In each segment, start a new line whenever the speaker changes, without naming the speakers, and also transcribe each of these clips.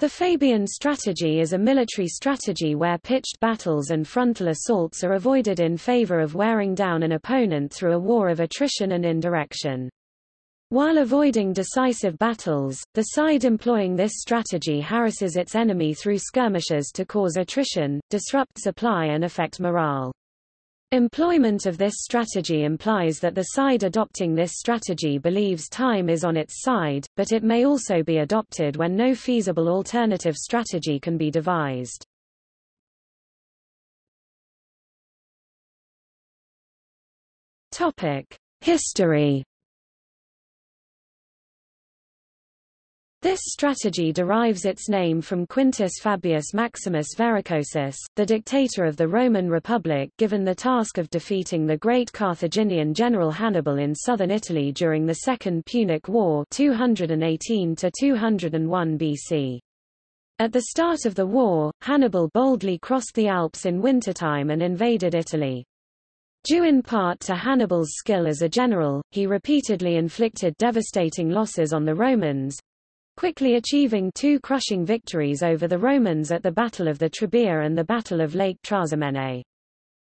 The Fabian strategy is a military strategy where pitched battles and frontal assaults are avoided in favor of wearing down an opponent through a war of attrition and indirection. While avoiding decisive battles, the side employing this strategy harasses its enemy through skirmishes to cause attrition, disrupt supply and affect morale. Employment of this strategy implies that the side adopting this strategy believes time is on its side, but it may also be adopted when no feasible alternative strategy can be devised. History This strategy derives its name from Quintus Fabius Maximus Verrucosus, the dictator of the Roman Republic given the task of defeating the great Carthaginian general Hannibal in southern Italy during the Second Punic War 218 201 BC. At the start of the war, Hannibal boldly crossed the Alps in wintertime and invaded Italy. Due in part to Hannibal's skill as a general, he repeatedly inflicted devastating losses on the Romans, quickly achieving two crushing victories over the Romans at the Battle of the Trebia and the Battle of Lake Trasimene.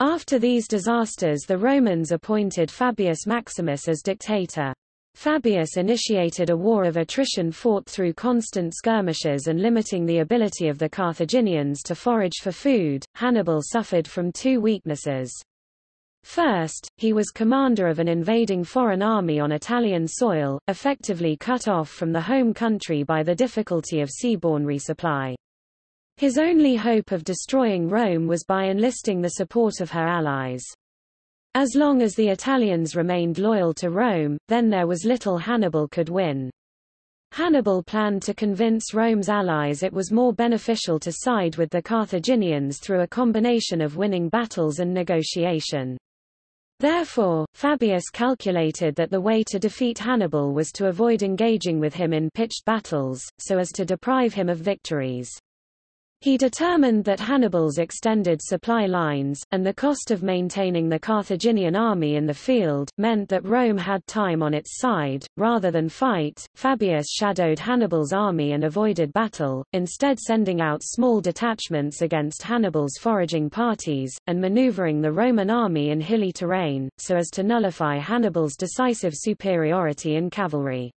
After these disasters the Romans appointed Fabius Maximus as dictator. Fabius initiated a war of attrition fought through constant skirmishes and limiting the ability of the Carthaginians to forage for food. Hannibal suffered from two weaknesses. First, he was commander of an invading foreign army on Italian soil, effectively cut off from the home country by the difficulty of seaborne resupply. His only hope of destroying Rome was by enlisting the support of her allies. As long as the Italians remained loyal to Rome, then there was little Hannibal could win. Hannibal planned to convince Rome's allies it was more beneficial to side with the Carthaginians through a combination of winning battles and negotiation. Therefore, Fabius calculated that the way to defeat Hannibal was to avoid engaging with him in pitched battles, so as to deprive him of victories. He determined that Hannibal's extended supply lines, and the cost of maintaining the Carthaginian army in the field, meant that Rome had time on its side. Rather than fight, Fabius shadowed Hannibal's army and avoided battle, instead sending out small detachments against Hannibal's foraging parties, and maneuvering the Roman army in hilly terrain, so as to nullify Hannibal's decisive superiority in cavalry.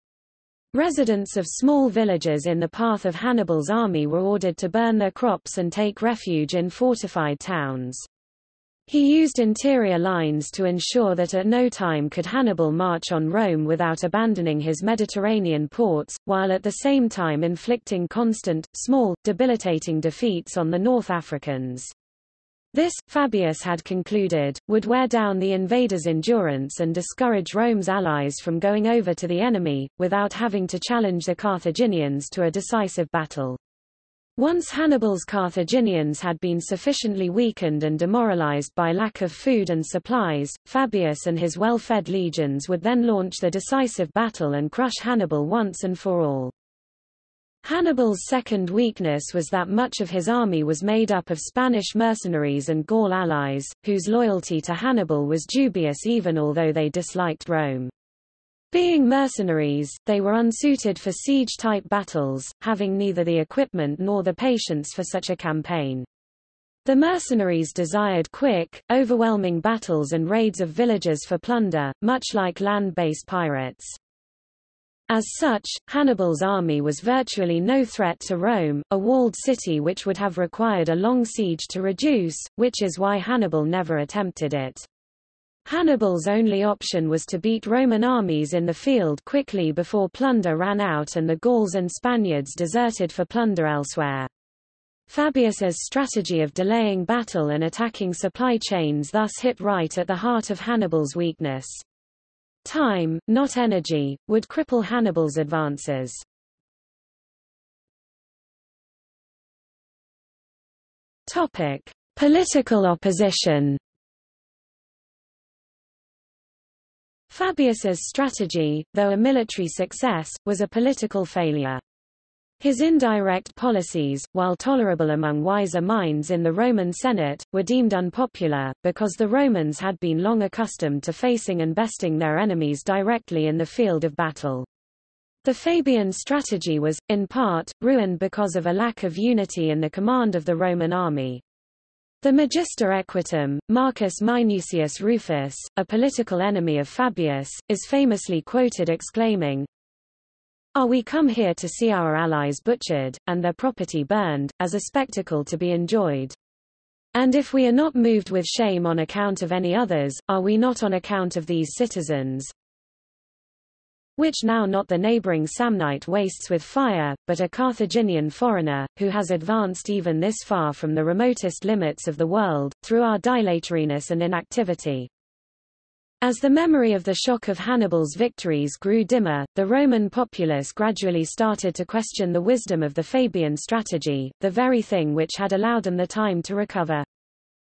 Residents of small villages in the path of Hannibal's army were ordered to burn their crops and take refuge in fortified towns. He used interior lines to ensure that at no time could Hannibal march on Rome without abandoning his Mediterranean ports, while at the same time inflicting constant, small, debilitating defeats on the North Africans. This, Fabius had concluded, would wear down the invaders' endurance and discourage Rome's allies from going over to the enemy, without having to challenge the Carthaginians to a decisive battle. Once Hannibal's Carthaginians had been sufficiently weakened and demoralized by lack of food and supplies, Fabius and his well-fed legions would then launch the decisive battle and crush Hannibal once and for all. Hannibal's second weakness was that much of his army was made up of Spanish mercenaries and Gaul allies, whose loyalty to Hannibal was dubious even although they disliked Rome. Being mercenaries, they were unsuited for siege-type battles, having neither the equipment nor the patience for such a campaign. The mercenaries desired quick, overwhelming battles and raids of villages for plunder, much like land-based pirates. As such, Hannibal's army was virtually no threat to Rome, a walled city which would have required a long siege to reduce, which is why Hannibal never attempted it. Hannibal's only option was to beat Roman armies in the field quickly before plunder ran out and the Gauls and Spaniards deserted for plunder elsewhere. Fabius's strategy of delaying battle and attacking supply chains thus hit right at the heart of Hannibal's weakness. Time, not energy, would cripple Hannibal's advances. Topic: Political opposition. Fabius's strategy, though a military success, was a political failure. His indirect policies, while tolerable among wiser minds in the Roman Senate, were deemed unpopular, because the Romans had been long accustomed to facing and besting their enemies directly in the field of battle. The Fabian strategy was, in part, ruined because of a lack of unity in the command of the Roman army. The Magister Equitum, Marcus Minucius Rufus, a political enemy of Fabius, is famously quoted exclaiming, Are we come here to see our allies butchered, and their property burned, as a spectacle to be enjoyed? And if we are not moved with shame on account of any others, are we not on account of these citizens? which now not the neighboring Samnite wastes with fire, but a Carthaginian foreigner, who has advanced even this far from the remotest limits of the world, through our dilatoriness and inactivity. As the memory of the shock of Hannibal's victories grew dimmer, the Roman populace gradually started to question the wisdom of the Fabian strategy, the very thing which had allowed them the time to recover.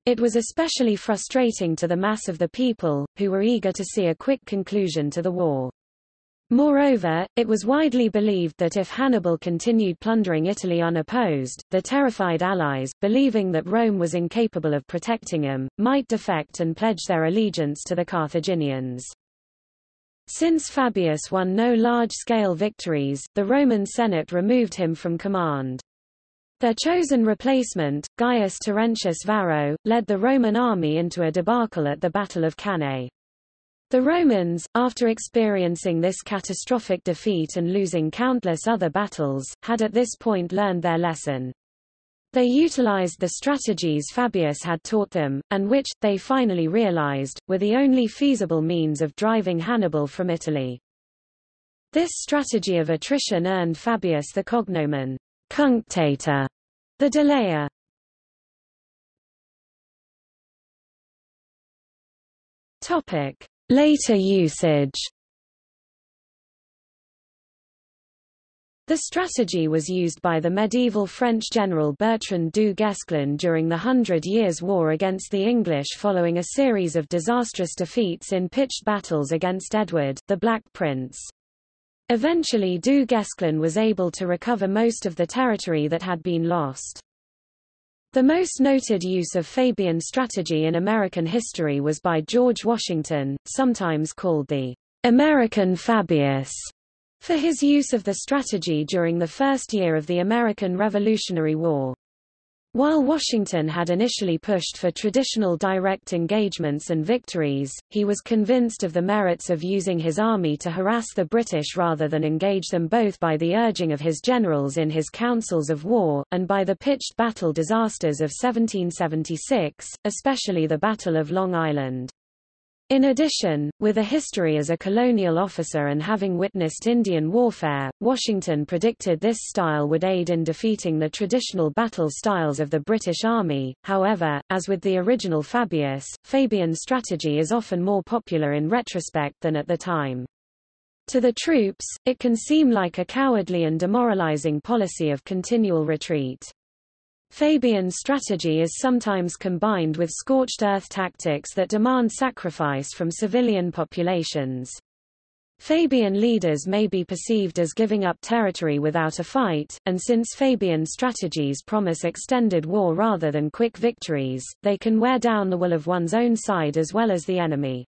It was especially frustrating to the mass of the people, who were eager to see a quick conclusion to the war. Moreover, it was widely believed that if Hannibal continued plundering Italy unopposed, the terrified allies, believing that Rome was incapable of protecting him, might defect and pledge their allegiance to the Carthaginians. Since Fabius won no large-scale victories, the Roman Senate removed him from command. Their chosen replacement, Gaius Terentius Varro, led the Roman army into a debacle at the Battle of Cannae. The Romans, after experiencing this catastrophic defeat and losing countless other battles, had at this point learned their lesson. They utilized the strategies Fabius had taught them, and which, they finally realized, were the only feasible means of driving Hannibal from Italy. This strategy of attrition earned Fabius the cognomen, Cunctator, the delayer. Topic. Later usage The strategy was used by the medieval French general Bertrand du Guesclin during the Hundred Years' War against the English following a series of disastrous defeats in pitched battles against Edward, the Black Prince. Eventually du Guesclin was able to recover most of the territory that had been lost. The most noted use of Fabian strategy in American history was by George Washington, sometimes called the American Fabius, for his use of the strategy during the first year of the American Revolutionary War. While Washington had initially pushed for traditional direct engagements and victories, he was convinced of the merits of using his army to harass the British rather than engage them both by the urging of his generals in his councils of war, and by the pitched battle disasters of 1776, especially the Battle of Long Island. In addition, with a history as a colonial officer and having witnessed Indian warfare, Washington predicted this style would aid in defeating the traditional battle styles of the British Army. However, as with the original Fabius, Fabian strategy is often more popular in retrospect than at the time. To the troops, it can seem like a cowardly and demoralizing policy of continual retreat. Fabian strategy is sometimes combined with scorched earth tactics that demand sacrifice from civilian populations. Fabian leaders may be perceived as giving up territory without a fight, and since Fabian strategies promise extended war rather than quick victories, they can wear down the will of one's own side as well as the enemy.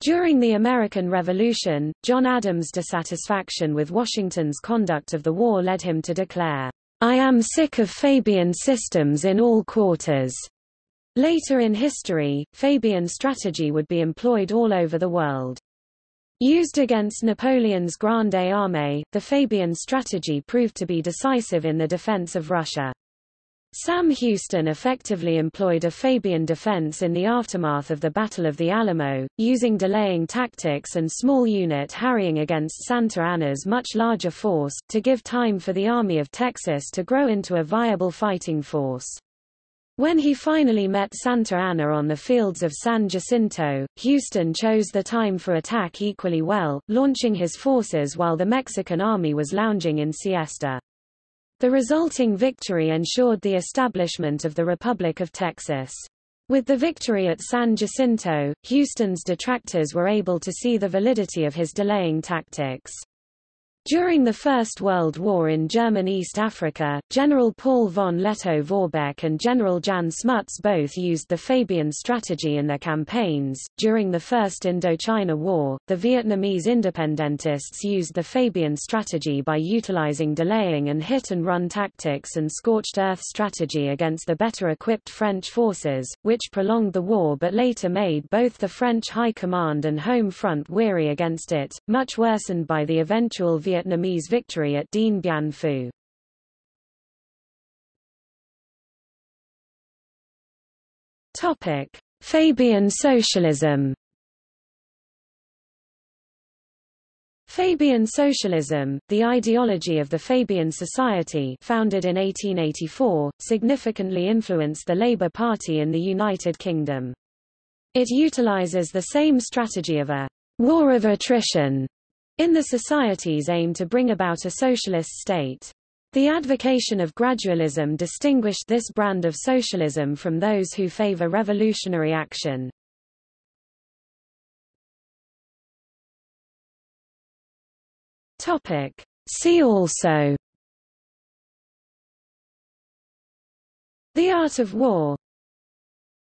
During the American Revolution, John Adams' dissatisfaction with Washington's conduct of the war led him to declare, I am sick of Fabian systems in all quarters. Later in history, Fabian strategy would be employed all over the world. Used against Napoleon's Grande Armée, the Fabian strategy proved to be decisive in the defense of Russia. Sam Houston effectively employed a Fabian defense in the aftermath of the Battle of the Alamo, using delaying tactics and small unit harrying against Santa Anna's much larger force, to give time for the Army of Texas to grow into a viable fighting force. When he finally met Santa Anna on the fields of San Jacinto, Houston chose the time for attack equally well, launching his forces while the Mexican army was lounging in siesta. The resulting victory ensured the establishment of the Republic of Texas. With the victory at San Jacinto, Houston's detractors were able to see the validity of his delaying tactics. During the First World War in German East Africa, General Paul von Lettow-Vorbeck and General Jan Smuts both used the Fabian strategy in their campaigns. During the First Indochina War, the Vietnamese independentists used the Fabian strategy by utilizing delaying and hit-and-run tactics and scorched earth strategy against the better-equipped French forces, which prolonged the war but later made both the French High Command and Home Front weary against it, much worsened by the eventual Vietnamese Vietnamese victory at Dien Bien Phu. Topic: Fabian socialism. Fabian socialism, the ideology of the Fabian Society founded in 1884, significantly influenced the Labour Party in the United Kingdom. It utilizes the same strategy of a war of attrition in the society's aim to bring about a socialist state. The advocation of gradualism distinguished this brand of socialism from those who favor revolutionary action. Topic. See also The Art of War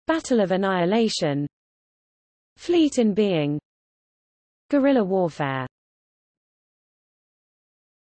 Battle of Annihilation Fleet in Being Guerrilla warfare